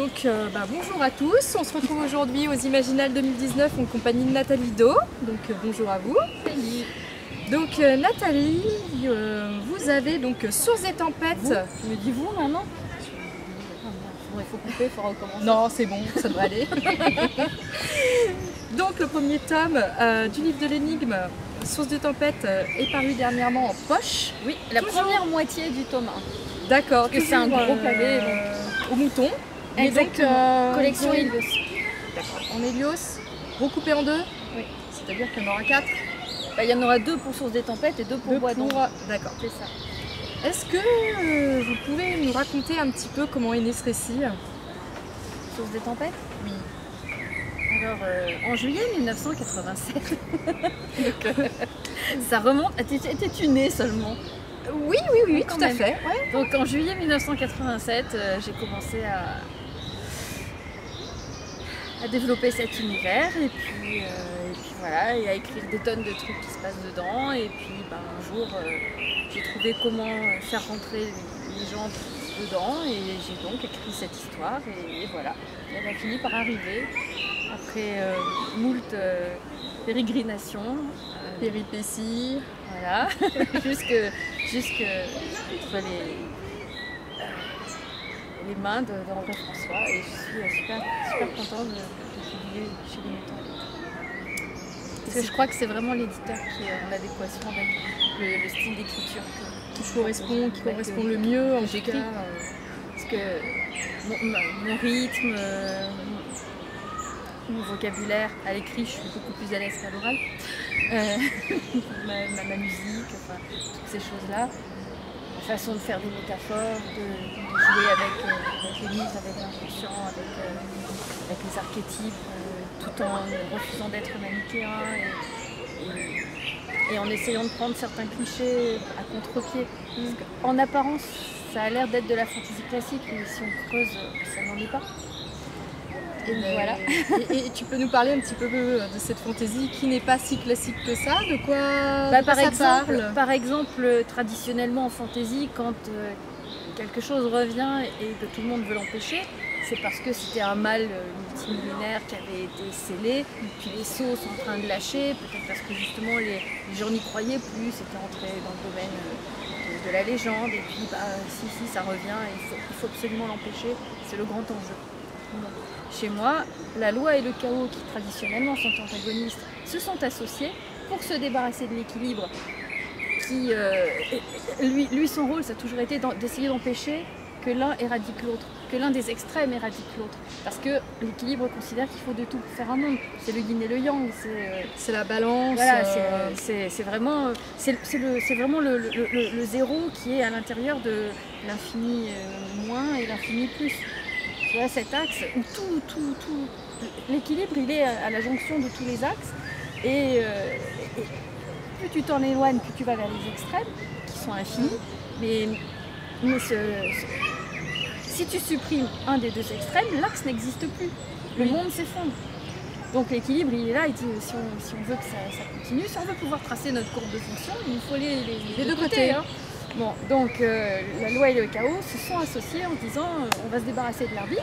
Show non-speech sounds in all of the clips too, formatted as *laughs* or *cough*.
Donc euh, bah, bonjour à tous, on se retrouve aujourd'hui aux Imaginales 2019 en compagnie de Nathalie Do. Donc euh, bonjour à vous. Donc euh, Nathalie, vous avez donc Source des tempêtes. Me dis vous maintenant Bon, il faut couper, il faut recommencer. Non, c'est bon, ça devrait aller. *laughs* donc le premier tome du livre de l'énigme, Source de tempête, euh, est paru dernièrement en poche. Oui, la Toujours. première moitié du tome 1. D'accord. Parce que c'est un gros pavé, au mouton. Exactement. donc, euh, Collection Ilios. D'accord. En Hélios, recoupé en deux Oui. C'est-à-dire qu'il y en aura quatre Bah, Il y en aura deux pour Source des Tempêtes et deux pour Bois pour- d'Ombre. D'accord. C'est ça. Est-ce que euh, vous pouvez nous raconter un petit peu comment est né ce récit Source des Tempêtes Oui. Alors, euh, en juillet 1987. Donc, euh, ça remonte. Étais- Étais-tu née seulement Oui, oui, oui, Quand tout à fait. Ouais. Donc en juillet 1987, euh, j'ai commencé à, à développer cet univers et puis, euh, et puis voilà, et à écrire des tonnes de trucs qui se passent dedans. Et puis ben, un jour, euh, j'ai trouvé comment faire rentrer les gens dedans et j'ai donc écrit cette histoire et, et voilà. Elle a fini par arriver après euh, moult pérégrinations. Péripéties. voilà, *laughs* jusque, jusque entre les, les mains de, de André François et je suis euh, super, super contente de, de publier chez les Mettons. Parce que je crois que c'est vraiment l'éditeur qui est en adéquation avec le, le style d'écriture Qui correspond, qui correspond le mieux en tout cas, euh, parce que mon, rythme, euh, mon vocabulaire à l'écrit, je suis beaucoup plus à l'aise qu'à l'oral. Euh, *laughs* ma musique, enfin, toutes ces choses-là. Façon de faire des métaphores, de, jouer avec, euh, avec les avec l'inconscient, avec, euh, les archétypes, euh, tout en refusant d'être manichéen et, et- en essayant de prendre certains clichés à contre-pied. Qu'en apparence, ça a l'air d'être de la fantaisie classique, mais si on creuse, ça n'en est pas. Et mais- voilà. Et, et tu peux nous parler un petit peu euh, de cette fantaisie qui n'est pas si classique que ça? De quoi, Bah, de par, ça exemple, parle? par exemple, euh, traditionnellement en fantaisie, quand euh, quelque chose revient et que tout le monde veut l'empêcher, c'est parce que c'était un mal multimillénaire qui avait été scellé, puis les sceaux sont en train de lâcher, peut-être parce que justement les, les gens n'y croyaient plus, c'était entré dans le domaine de, de la légende, et puis bah, si, si, ça revient, il faut, il faut absolument l'empêcher, c'est le grand enjeu. Chez moi, la loi et le chaos, qui traditionnellement sont antagonistes, se sont associés pour se débarrasser de l'équilibre qui, euh, lui, lui, son rôle, ça a toujours été d'essayer d'empêcher que l'un éradique l'autre, que l'un des extrêmes éradique l'autre. Parce que l'équilibre considère qu'il faut de tout pour faire un monde. C'est le yin et le yang. C'est euh, C'est la balance. voilà, euh, c'est- vraiment, c'est le, c'est vraiment le, le- le- le zéro qui est à l'intérieur de l'infini moins et l'infini plus. Tu vois cet axe où tout, tout, tout, l'équilibre il est à, la jonction de tous les axes et, euh, et plus tu t'en éloignes, plus tu vas vers les extrêmes qui sont infinis. Mais, mais ce- ce- si tu supprimes un des deux extrêmes, l'axe n'existe plus. Le monde s'effondre. Donc l'équilibre, il est là, dit si on, si on veut que ça, ça continue, si on veut pouvoir tracer notre courbe de fonction, il nous faut les, les- Les deux côtés. hein. Bon, donc euh, la loi et le chaos se sont associés en disant euh, on va se débarrasser de l'arbitre,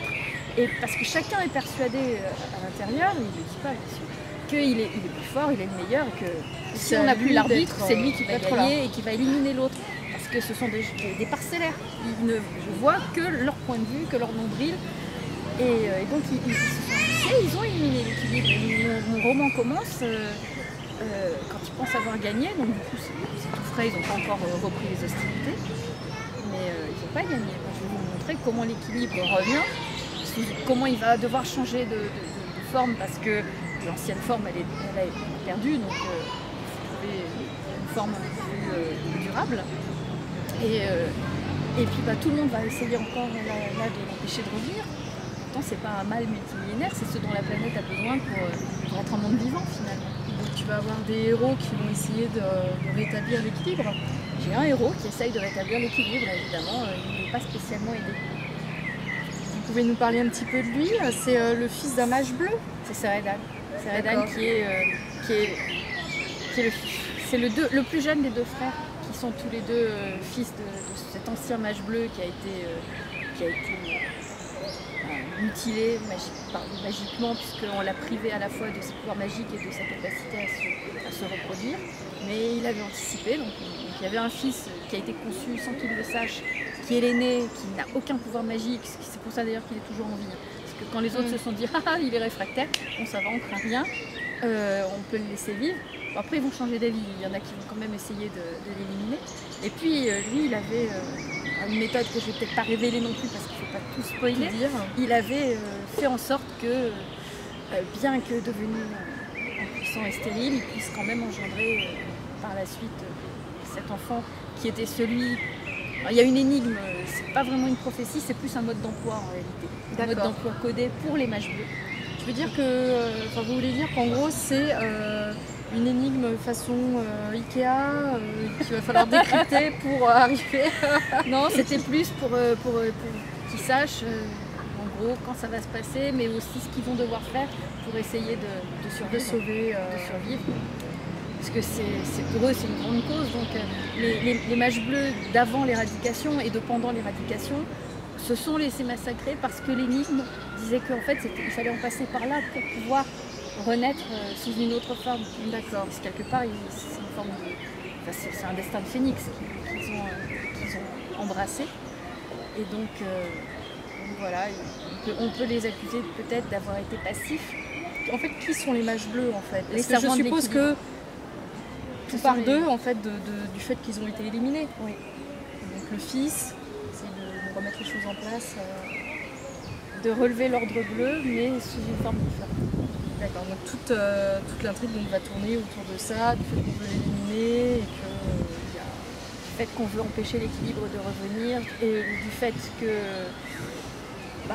et parce que chacun est persuadé euh, à l'intérieur, il ne le dit pas bien sûr, qu'il est, il est plus fort, il est le meilleur, et que si on n'a plus l'arbitre, c'est lui qui va gagner et qui va éliminer l'autre. Parce que ce sont des, des- des parcellaires. Ils ne voient que leur point de vue, que leur nombril. Et, et donc ils, ils se sont associés, ils ont éliminé l'équilibre. Mon, mon roman commence quand ils pensent avoir gagné, donc du coup c'est ils n'ont pas encore euh, repris les hostilités. Mais euh, ils n'ont pas gagné. Je vais vous montrer comment l'équilibre revient, comment il va devoir changer de, forme parce que l'ancienne forme elle, est, elle a été perdue, donc euh, une forme peu plus euh, durable. Et, euh, puis bah, tout le monde va essayer encore là, de l'empêcher de revenir. Pourtant, c'est pas un mal multimillénaire, c'est ce dont la planète a besoin pour, euh, pour être un monde vivant finalement. Vas avoir des héros qui vont essayer de, de rétablir l'équilibre. J'ai un héros qui essaye de rétablir l'équilibre, évidemment, euh, il n'est pas spécialement aidé. Vous pouvez nous parler un petit peu de lui C'est euh, le fils d'un mage bleu? C'est Seredan. Seredan qui est, euh, qui est, qui est le, c'est le, deux- le plus jeune des deux frères, qui sont tous les deux euh, fils de, de cet ancien mage bleu qui a été, euh, qui a été euh, mutilée magiquement, puisqu'on l'a privé à la fois de ses pouvoirs magiques et de sa capacité à se, reproduire. Mais il avait anticipé, donc, il y avait un fils qui a été conçu sans qu'il le sache, qui est l'aîné, qui n'a aucun pouvoir magique, c'est pour ça d'ailleurs qu'il est toujours en vie. Parce que quand les autres mm. se sont dit *laughs* ah, ah il est réfractaire, on ça va, on craint rien, euh, on peut le laisser vivre. après ils vont changer d'avis, il y en a qui vont quand même essayer de, l'éliminer. Et puis euh, lui il avait une méthode que je vais peut-être pas révéler non plus parce qu'il ne faut pas tout spoiler. Dire. Il avait euh, fait en sorte que, euh, bien que devenu impuissant et stérile, il puisse quand même engendrer euh, par la suite cet enfant qui était celui. il y a une énigme, c'est pas vraiment une prophétie, c'est plus un mode d'emploi en réalité. Un mode d'emploi codé pour les mages bleus. Je veux dire que, enfin, vous voulez dire qu'en gros c'est une énigme façon euh, Ikea euh, qu'il va falloir décrypter pour arriver. *laughs* non, c'était plus pour, euh, pour, qu'ils sachent en gros quand ça va se passer, mais aussi ce qu'ils vont devoir faire pour essayer de, survivre, sauver, de survivre. Parce que c'est, pour eux, c'est une grande cause. Donc les, les, mages bleus d'avant l'éradication et de pendant l'éradication se sont laissés massacrer parce que l'énigme disait qu'en fait, il fallait en passer par là pour pouvoir renaître euh, sous une autre forme. D'accord. Parce quelque part, c'est une forme c'est un destin de phénix qu'ils ont, embrassé. Et donc, euh, voilà, on peut, les accuser peut-être d'avoir été passifs. En fait, qui sont les mages bleus en fait? Les Je suppose que tout part d'eux en fait du fait qu'ils ont été éliminés. Oui. Donc le fils, c'est de, remettre les choses en place. Euh. De relever l'ordre bleu, mais sous une forme différente. D'accord, donc toute, euh, toute l'intrigue va tourner autour de ça, du fait qu'on veut l'éliminer et que a du fait qu'on veut empêcher l'équilibre de revenir et du fait que bah,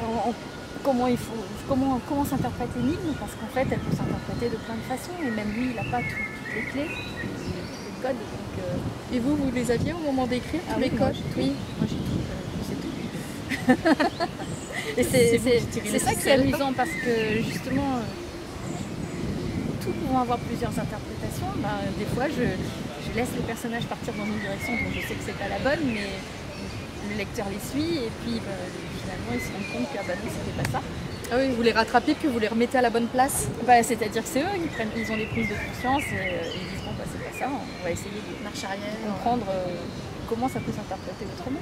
comment il faut comment, comment s'interprète l'énigme parce qu'en fait elle peut s'interpréter de plein de façons et même lui il n'a pas toutes les clés, les codes. Euh, et vous, vous les aviez au moment d'écrire tous ah les codes Oui, moi j'ai tout, euh, tout. *laughs* et c'est ça qui est amusant parce que justement pouvant avoir plusieurs interprétations, ben, des fois je, laisse le personnage partir dans une direction dont je sais que c'est pas la bonne, mais le lecteur les suit et puis ben, finalement il se rend compte que ah bah non c'était pas ça. Ah oui, vous les rattrapez puis vous les remettez à la bonne place bah, C'est-à-dire que c'est eux, ils, prennent, ils ont des prises de conscience et euh, ils disent bon bah c'est pas ça, on va essayer de marcher arrière, comprendre euh, comment ça peut s'interpréter autrement.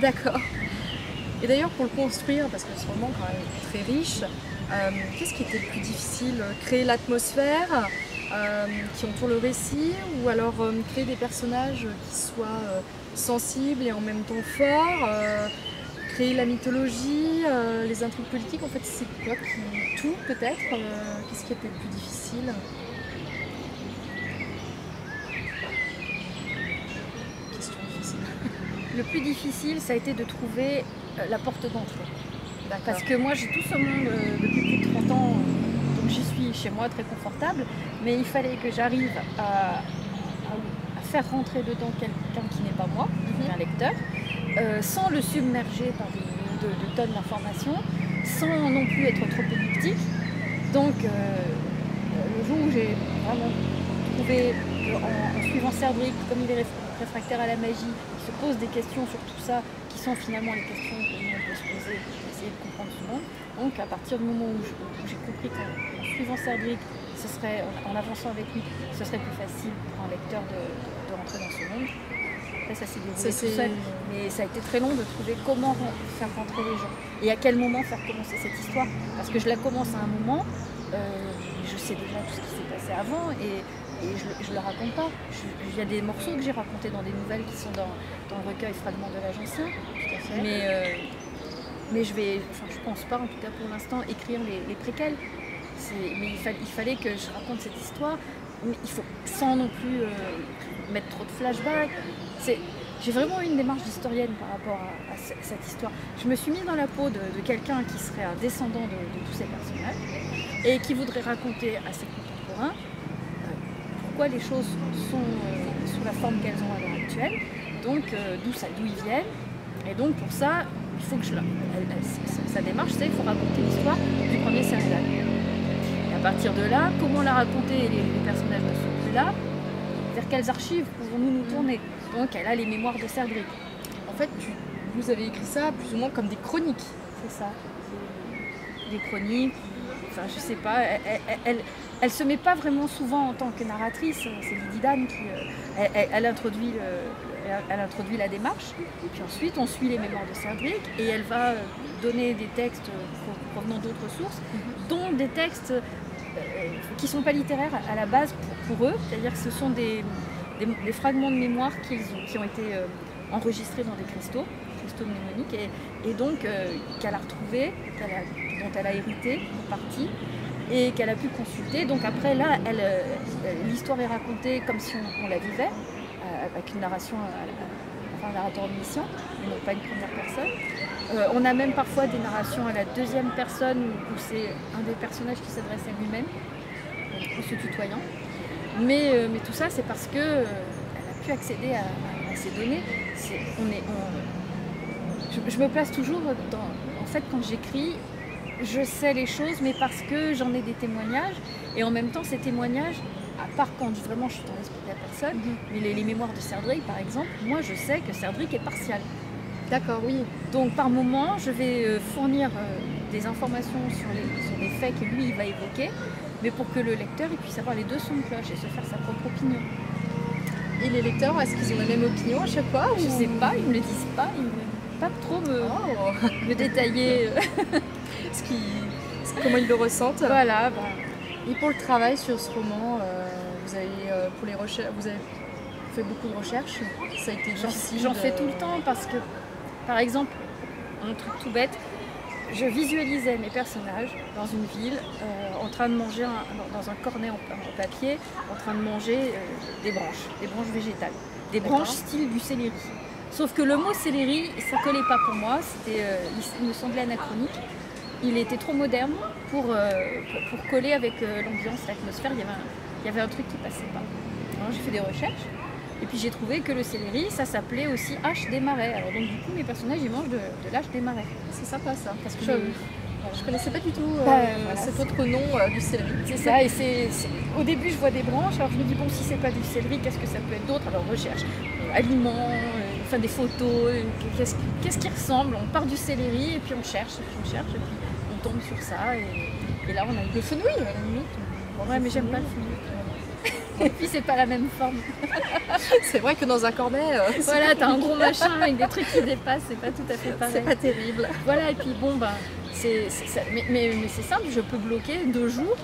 D'accord. Et d'ailleurs pour le construire, parce que ce roman quand même très riche, euh, qu'est-ce qui était le plus difficile? Créer l'atmosphère euh, qui entoure le récit ou alors euh, créer des personnages qui soient sensibles et en même temps forts créer la mythologie, les intrigues politiques, en fait c'est quoi qui... Tout peut-être Qu'est-ce qui était le plus difficile? Question difficile. *laughs* Le plus difficile ça a été de trouver la porte d'entrée. Parce que moi j'ai tout ce monde euh, depuis plus de 30 ans, euh, donc j'y suis chez moi très confortable, mais il fallait que j'arrive à, faire rentrer dedans quelqu'un qui n'est pas moi, mhm. un lecteur, euh, sans le submerger par de, tonnes d'informations, sans non plus être trop elliptique. Donc le jour où j'ai vraiment trouvé, en, suivant Cerdric, comme il est réfractaire à la magie, il se pose des questions sur tout ça, qui sont finalement les questions que nous on peut se poser de comprendre ce monde. Donc à partir du moment où j'ai compris qu'en suivant Cerdric, ce serait, en avançant avec lui, ce serait plus facile pour un lecteur de, rentrer dans ce monde. Après ça s'est déroulé tout seul, mais ça a été très long de trouver comment faire rentrer les gens et à quel moment faire commencer cette histoire. Parce que je la commence à un moment, euh, je sais déjà tout ce qui s'est passé avant et, je ne le raconte pas. Il y a des morceaux que j'ai racontés dans des nouvelles qui sont dans, le recueil Fragments de l'âge ancien. Mais euh, mais je vais, enfin je pense pas en tout cas pour l'instant écrire les, préquels. Mais il, il, fallait que je raconte cette histoire, mais il faut sans non plus euh, mettre trop de flashbacks. J'ai vraiment eu une démarche d'historienne par rapport à, cette histoire. Je me suis mise dans la peau de, quelqu'un qui serait un descendant de, tous ces personnages et qui voudrait raconter à ses contemporains pourquoi les choses sont euh, sous la forme qu'elles ont à l'heure actuelle, donc d'où ils viennent. Et donc pour ça, il faut que je la... sa démarche, c'est qu'il faut raconter l'histoire du premier serial. Et à partir de là, comment la raconter les, personnages ne sont plus là, vers quelles archives pouvons-nous nous tourner? Donc elle a les mémoires de Cerdric. En fait, vous avez écrit ça plus ou moins comme des chroniques. fait ça. Des, des chroniques, enfin je sais pas, elle, elle, elle, elle se met pas vraiment souvent en tant que narratrice, c'est Lydie Dan qui euh, elle, elle introduit le, elle, introduit la démarche, puis ensuite on suit les mémoires de Cédric et elle va euh, donner des textes euh, provenant d'autres sources, dont des textes qui ne sont pas littéraires à la base pour, pour eux, c'est-à-dire que ce sont des, des, des fragments de mémoire ont, qui ont été enregistrés dans des cristaux, cristaux mnémoniques, et, et donc qu'elle a retrouvés, a- dont elle a hérité en partie, et qu'elle a pu consulter. Donc après, là, euh, euh, l'histoire est racontée comme si on, la vivait, euh, avec une narration, enfin un narrateur omniscient, mais pas une première personne. On a même parfois des narrations à la deuxième personne où, c'est un des personnages qui s'adresse à lui-même, en se tutoyant. Mais, tout ça, c'est parce que euh, elle a pu accéder à, ces données. On est, je, je me place toujours dans. En fait, quand j'écris, je sais les choses, mais parce que j'en ai des témoignages. Et en même temps, ces témoignages, à part quand je- vraiment je suis dans l'esprit de la personne, mais les, les mémoires de Cerdric, par exemple, moi je sais que Cerdric est partial. D'accord, oui. Donc par moment, je vais euh, fournir euh, des informations sur les, sur les faits que lui il va évoquer, mais pour que le lecteur il puisse avoir les deux sons de cloche et se faire sa propre opinion. Et les lecteurs, est-ce qu'ils ont la même opinion à chaque fois Je ou- sais pas, ils me le disent pas, ils me pas trop me, Oh, me détailler. *laughs* ce qui... ce- comment ils le ressentent. voilà, bah, Et pour le travail sur ce roman, euh, vous avez euh, pour les recherches, vous avez fait beaucoup de recherches. Ça a été difficile. j'en de- fais tout le temps parce que, par exemple, un truc tout bête, je visualisais mes personnages dans une ville euh, en train de manger un- dans- un cornet en, en papier, en train de manger euh, des branches, des branches végétales, des branches style du céleri. Sauf que le mot céleri, ça collait pas pour moi, c'était, euh, il me semblait anachronique. Il était trop moderne pour, euh, pour, pour coller avec euh, l'ambiance, l'atmosphère. Il y, avait un, il y avait un truc qui passait pas. Alors j'ai fait des recherches et puis j'ai trouvé que le céleri, ça s'appelait aussi hache des marais. Alors donc du coup, mes personnages, ils mangent de, de l'hache des marais. C'est sympa ça. Parce que Je- Je connaissais pas du tout euh, Bah, voilà, cet autre nom euh, du céleri. C'est ça, et c'est, au début je vois des branches, alors je me dis bon si c'est pas du céleri, qu'est-ce que ça peut être d'autre? Alors recherche, euh, aliments, enfin des photos, qu'est-ce, qui ressemble? On part du céleri et puis on cherche, et puis on cherche, et puis on tombe sur ça, et, et là on a eu le fenouil à la limite. Ouais mais j'aime pas le fenouil. Et puis c'est pas la même forme. *laughs* C'est vrai que dans un cornet, euh, c'est- Voilà, t'as un gros machin avec des trucs qui dépassent, c'est pas tout à fait c'est pareil. pas terrible. Voilà, et puis bon, ben, c'est, c'est. Mais, mais, mais c'est simple, je peux bloquer deux jours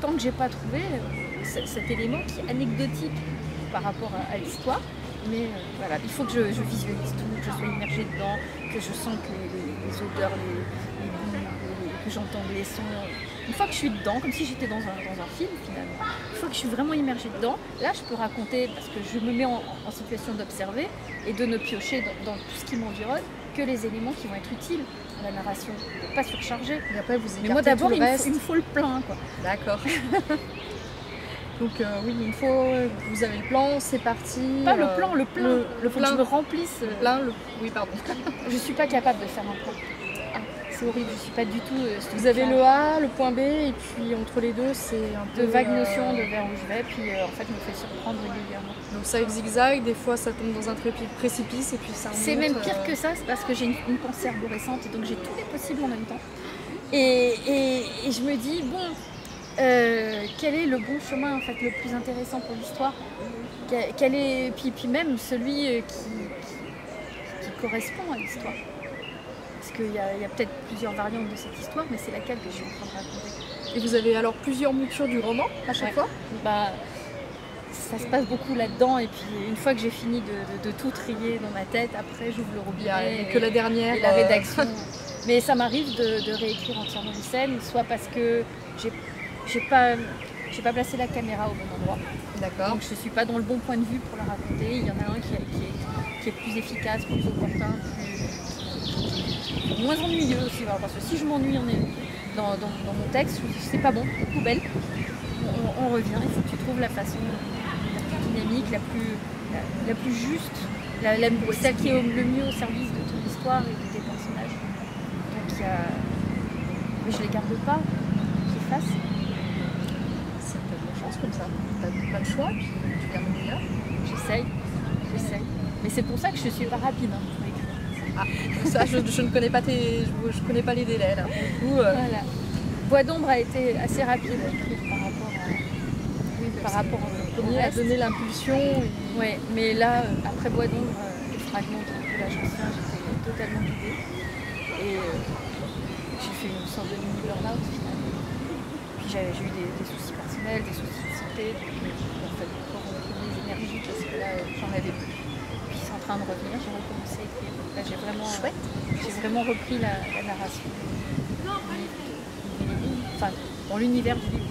tant que j'ai pas trouvé euh, ce- cet élément qui est anecdotique par rapport à, à l'histoire. Mais euh, voilà, il faut que je, je visualise tout, que je sois immergée dedans, que je sente les, les- les odeurs, les, les- que j'entende les sons. Une fois que je suis dedans, comme si j'étais dans un, dans un film finalement, une fois que je suis vraiment immergée dedans, là je peux raconter, parce que je me mets en, en situation d'observer et de ne piocher dans, dans tout ce qui m'environne que les éléments qui vont être utiles à la narration, pas surcharger. Et après, vous Mais moi d'abord, il, le me faut- il me faut le plein. Quoi. D'accord. *laughs* Donc euh, oui, une fois que vous avez le plan, c'est parti. Pas le euh, plan, le plein. Le, le faut que je me remplisse. euh, plein, le- Oui, pardon. Je suis pas capable de faire un plan. C'est horrible, je suis pas du tout. euh, Vous avez le A, le point B, et puis entre les deux, c'est un peu... de vagues notions de vers où je vais, puis euh, en fait, je me fais surprendre régulièrement. Donc ça zigzag, des fois ça tombe dans un précipice, et puis ça C'est même pire euh, que ça, c'est parce que j'ai une, une pensée arborescente et donc j'ai tous les possibles en même temps. Et, et- et je me dis, bon, euh, quel est le bon chemin en fait le plus intéressant pour l'histoire? Quel- est, puis, puis même celui qui, qui- qui correspond à l'histoire. Qu'il y a, il y a peut-être plusieurs variantes de cette histoire, mais c'est laquelle que je suis en train de raconter. Et vous avez alors plusieurs moutures du roman à chaque Ouais. fois Bah, ça se passe beaucoup là-dedans et puis une fois que j'ai fini de, de- de tout trier dans ma tête, après j'ouvre le robinet. que la dernière. et la euh, rédaction. *laughs* Mais ça m'arrive de, de réécrire entièrement une scène, soit parce que j'ai pas, j'ai pas placé la caméra au bon endroit, D'accord. donc je suis pas dans le bon point de vue pour la raconter. Il y en a un qui, est- qui est, qui est plus efficace, plus opportun, plus, moins ennuyeux aussi. voilà, Parce que si je m'ennuie dans, dans- dans mon texte, c'est pas bon, poubelle. On, on revient, il faut que tu trouves la façon la plus dynamique, la plus, la, la plus juste, la, la- celle qui est au- le mieux au service de ton histoire et de tes personnages. Donc. Mais je les garde pas, qu'ils fassent. C'est peut-être de la chance comme ça. T'as pas de choix, puis tu gardes le meilleur. J'essaye, j'essaye. Mais c'est pour ça que je suis pas rapide hein, *laughs* ça, je, je ne connais pas tes, je, je connais pas les délais là. Pour le coup, euh, Voilà. Bois d'ombre a été assez rapide par rapport à, oui, par rapport au premier reste. donner l'impulsion. et- Ouais, mais là, euh, après Bois d'ombre, euh, les fragments de l'âge ancien, j'étais totalement vidée. Et j'ai fait une sorte de mini burn-out. Puis j'ai eu des, des soucis personnels, des soucis de santé, donc il a fallu encore des énergies parce que là, j'en avais plus. Train de revenir, j'ai recommencé à écrire. Donc Là, j'ai vraiment, euh, j'ai vraiment repris la, la narration enfin, dans l'univers du livre.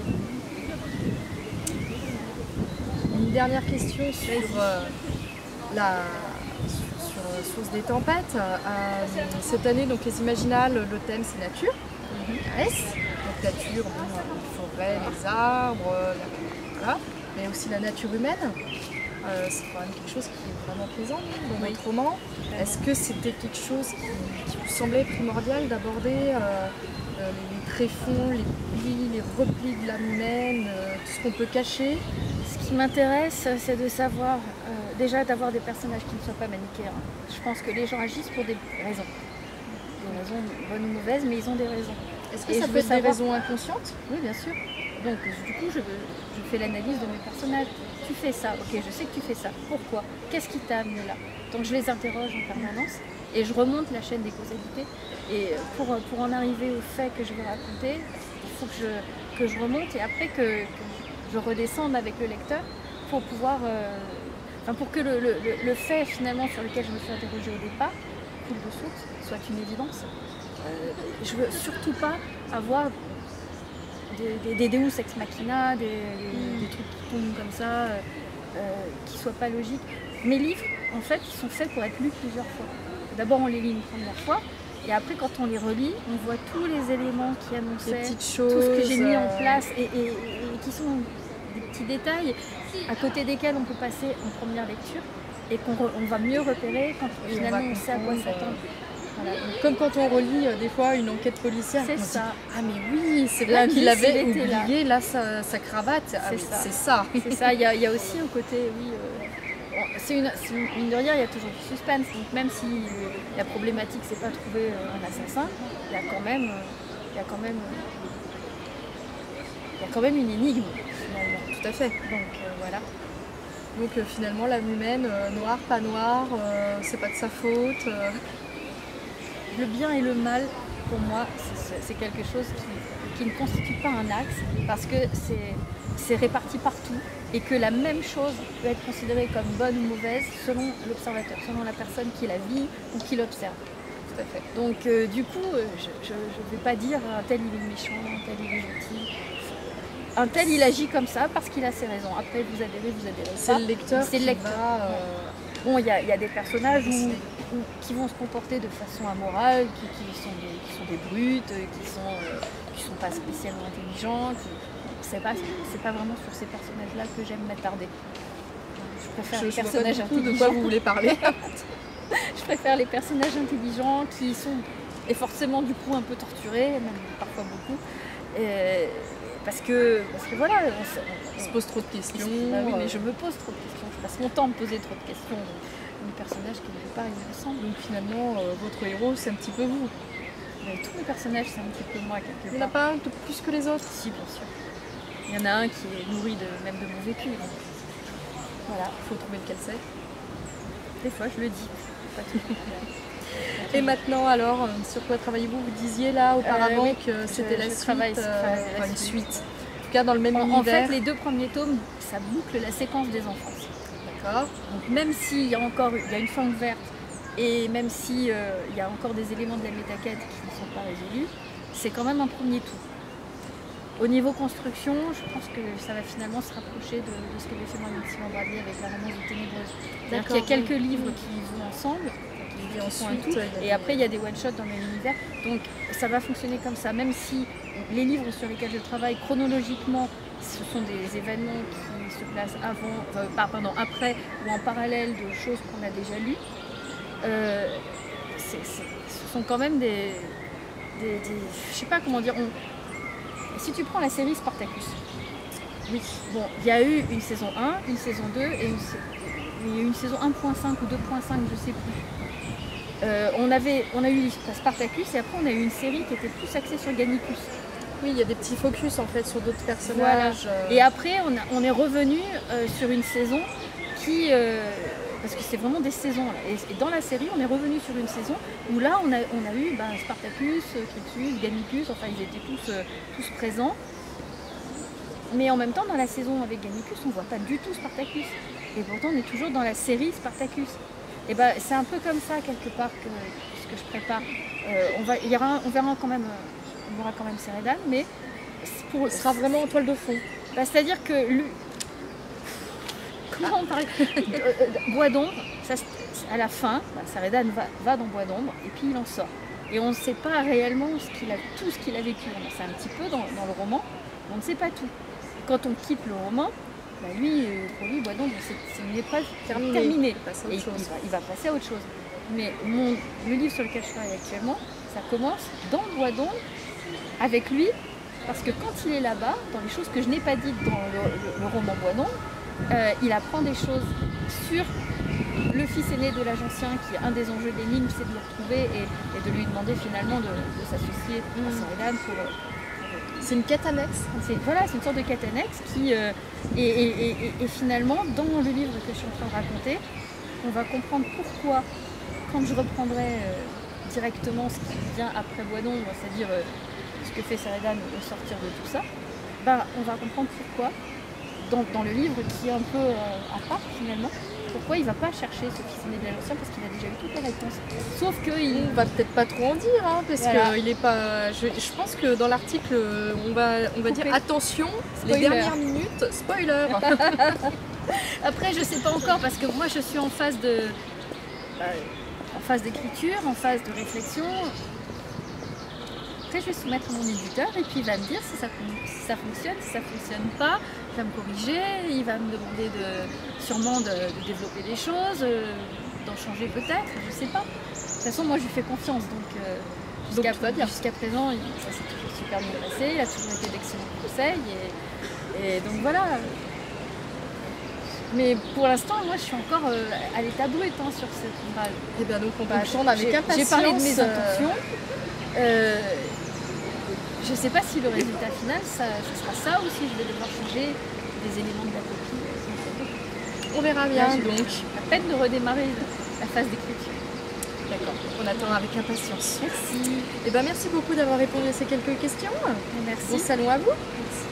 Une dernière question sur euh, la sur, sur, euh, Source des tempêtes. Euh, cette année, donc les Imaginales, le thème c'est nature. S. Donc nature, bon, les forêts, les arbres, la- voilà. mais aussi la nature humaine. Euh, c'est quand même quelque chose qui est vraiment présent dans Oui. votre roman. Est-ce que c'était quelque chose qui, qui vous semblait primordial d'aborder euh, euh, les, tréfonds, les plis, les replis de l'âme humaine, euh, tout ce qu'on peut cacher? Ce qui m'intéresse, c'est de savoir, déjà d'avoir des personnages qui ne soient pas manichéens. Je pense que les gens agissent pour des raisons. Des raisons bonnes ou mauvaises, mais ils ont des raisons. Est-ce que Et ça peut être des raisons inconscientes? Oui, bien sûr. Donc, du coup, je, je fais l'analyse de mes personnages. Tu fais ça, ok, je sais que tu fais ça. Pourquoi? Qu'est-ce qui t'a amené là? Donc, je les interroge en permanence et je remonte la chaîne des causalités. Et pour, pour en arriver au fait que je veux raconter, il faut que je, que je remonte et après que, je redescende avec le lecteur pour pouvoir. euh, enfin, pour que le, le- fait finalement sur lequel je me suis interrogée au départ, coule de source, soit une évidence. Euh, je veux surtout pas avoir des, des, des Deus ex machina, des, des trucs qui tombent comme ça, euh, euh, qui soient pas logiques. Mes livres, en fait, ils sont faits pour être lus plusieurs fois. D'abord, on les lit une première fois, et après, quand on les relit, on voit tous les éléments qui annonçaient petites choses tout ce que j'ai mis en euh, place et, et- et qui sont des petits détails à côté desquels on peut passer en première lecture et qu'on on va mieux repérer quand on finalement va on sait à quoi s'attendre. Voilà. Comme quand on relit euh, des fois une enquête policière. C'est dit, ça. ah mais oui, c'est L'indice, qu'il avait il était là. oublié là, sa, sa cravate. Ah C'est ça. c'est ça. Il y, a- il y a aussi un côté, oui, euh, c'est une, mine de rien, il y a toujours du suspense. Donc même si euh, la problématique c'est pas trouver euh, un assassin, il y a quand même, il y a quand même, il y a quand même une énigme finalement. Tout à fait. Donc voilà. Donc euh, finalement, l'âme humaine, euh, noir, pas noir, euh, c'est pas de sa faute. Le bien et le mal, pour moi, c'est- quelque chose qui, qui ne constitue pas un axe parce que c'est réparti partout et que la même chose peut être considérée comme bonne ou mauvaise selon l'observateur, selon la personne qui la vit ou qui l'observe. Donc euh, du coup, euh, je ne vais pas dire un tel il est méchant, un tel il est gentil. Un tel il agit comme ça parce qu'il a ses raisons. Après vous adhérez, vous adhérez C'est le lecteur C'est le qui lecteur. va, euh, Bon, il y, a- il y a des personnages où- décider. où- qui vont se comporter de façon amorale, qui, qui sont, des, qui sont des brutes, euh, qui sont, euh, qui sont pas spécialement intelligents. C'est pas, c'est pas vraiment sur ces personnages-là que j'aime m'attarder. Je préfère je, les je personnages de intelligents. quoi vous voulez parler. *laughs* *laughs* Je préfère les personnages intelligents qui sont et forcément du coup un peu torturés, même parfois beaucoup. Et- parce que parce que voilà, on, se- on- On se pose trop de questions. Bah oui, euh, mais je me pose trop de questions. Je passe mon temps à me poser trop de questions. Les personnages qui ne veulent pas arriver ensemble. Donc finalement, euh, votre héros, c'est un petit peu vous. Mais tous mes personnages, c'est un petit peu moi quelque Il n'y en a part. pas un de plus que les autres? Si, bien sûr. Il y en a un qui est nourri de, même de mon vécu. donc Voilà, Il faut trouver lequel c'est. des fois je le dis. Pas *laughs* toujours. Et maintenant, alors, euh, sur quoi travaillez-vous Vous disiez là auparavant oui, que c'était la suite, travaille sur- euh, la une suite. suite. En tout cas, dans le même En, fait, les deux premiers tomes, ça boucle la séquence des enfances. D'accord. Donc même s'il y a encore il y a une fin ouverte et même s'il y a encore des éléments de la métaquête qui ne sont pas résolus, c'est quand même un premier tour. Au niveau construction, je pense que ça va finalement se rapprocher de, de ce qu'avait fait Simon Bradley avec la romance du Ténébreuse. C'est-à-dire qu'il y a quelques livres qui vont ensemble, Et ensuite, tout, après il y a des one-shots dans le même univers. Donc ça va fonctionner comme ça, même si les livres sur lesquels je travaille chronologiquement, ce sont des événements qui se placent avant, euh, pardon, après ou en parallèle de choses qu'on a déjà lues. Euh, ce sont quand même des, des, des- je sais pas comment dire. on- si tu prends la série Spartacus, oui, bon, il y a eu une saison 1, une saison 2 et une, sa- il y a eu une saison 1.5 ou 2.5, je sais plus. Euh, on, avait, on a eu Spartacus et après on a eu une série qui était plus axée sur Gannicus. Oui, il y a des petits focus en fait sur d'autres personnages. euh, Et après on, a- on est revenu euh, sur une saison qui... euh, parce que c'est vraiment des saisons. là. Et, et dans la série, on est revenu sur une saison où là, on a, on a eu ben, Spartacus, Critius, Gannicus, enfin ils étaient tous, tous présents. Mais en même temps, dans la saison avec Gannicus, on voit pas du tout Spartacus. Et pourtant, on est toujours dans la série Spartacus. Et ben, c'est un peu comme ça, quelque part, que ce que je prépare. Euh, on, va, on verra quand même, euh, on verra quand même mais ce sera vraiment en toile de fond. bah, C'est-à-dire que lui... Comment on parle Euh, Bois d'ombre, à la fin, bah, Saredan va, va dans Bois d'ombre et puis il en sort. Et on ne sait pas réellement tout ce qu'il a vécu. On en sait un petit peu dans, dans le roman, mais on ne sait pas tout. Quand on quitte le roman, bah, lui, euh, pour lui, d'ombre, c'est une épreuve Terminé. terminée. À autre Et il, chose. va, il va passer à autre chose. Mais mon, le livre sur lequel je travaille actuellement, ça commence dans Bois d'ombre avec lui, parce que quand il est là-bas, dans les choses que je n'ai pas dites dans le, le- le roman Bois d'ombre, euh, il apprend des choses sur le fils aîné de l'âge ancien, qui est un des enjeux de l'énigme, c'est de le retrouver et, et de lui demander finalement de, de s'associer à Mm. Saredan pour, euh, C'est une quête annexe. voilà, c'est une sorte de quête annexe qui euh, et, et finalement dans le livre que je suis en train de raconter, on va comprendre pourquoi quand je reprendrai euh, directement ce qui vient après Bois d'ombre, c'est-à-dire euh, ce que fait Seridan au sortir de tout ça, ben, on va comprendre pourquoi dans, dans le livre qui est un peu euh, à part finalement, pourquoi il va pas chercher ce fils aîné de l'âge ancien parce qu'il a déjà eu toutes les réponses. Sauf qu'il va peut-être pas trop en dire, hein, parce Voilà. que il est pas. Je, je pense que dans l'article, on va, on va dire attention, Spoiler. les dernières minutes, spoiler. *laughs* Après, je sais pas encore parce que moi, je suis en phase de, en phase d'écriture, en phase de réflexion. Après, je vais soumettre à mon éditeur et puis il va me dire si ça, si ça fonctionne, si ça fonctionne pas. Il va me corriger, il va me demander de, sûrement de, de développer des choses, euh, d'en changer peut-être, je sais pas. De toute façon, moi, je lui fais confiance, donc euh, jusqu'à présent, il- ça s'est toujours super bien passé. Il a toujours été d'excellents conseils et, et donc voilà. Mais pour l'instant, moi, je suis encore euh, à l'état brut hein, sur cette ouvrage. Et bien donc on Bah, va attendre avec impatience. J'ai parlé de mes intentions. Euh, je ne sais pas si le résultat final, ça, ça sera ça ou si je vais devoir changer des éléments de la copie. On verra bien Là, donc. À peine de redémarrer la phase d'écriture. D'accord. On attend avec impatience. Merci. Et ben merci beaucoup d'avoir répondu à ces quelques questions. Merci. Bon salon à vous. Merci.